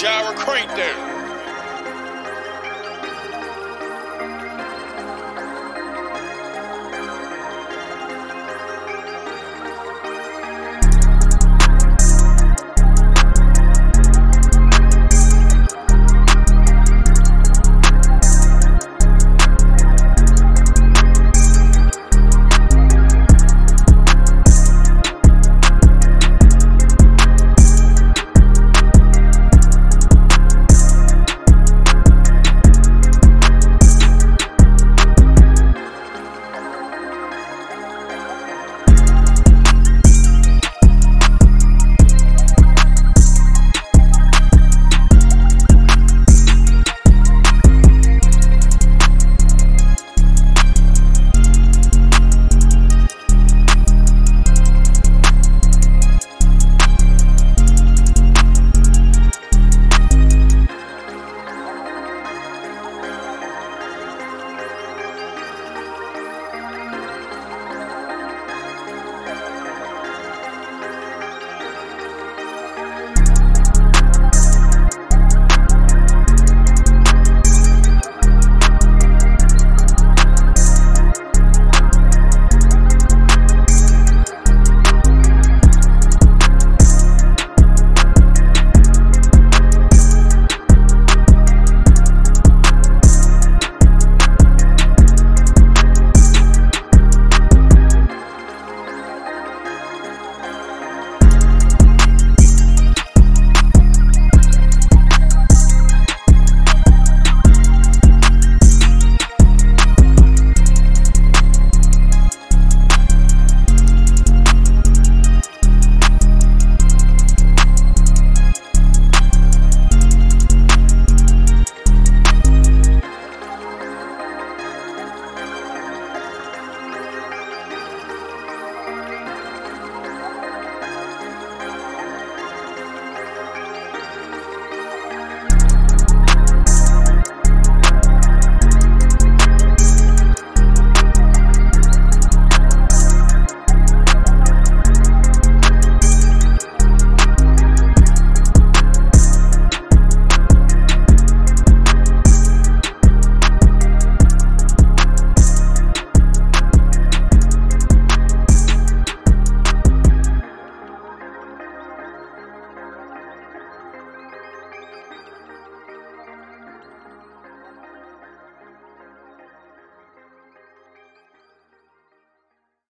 gyro crank there.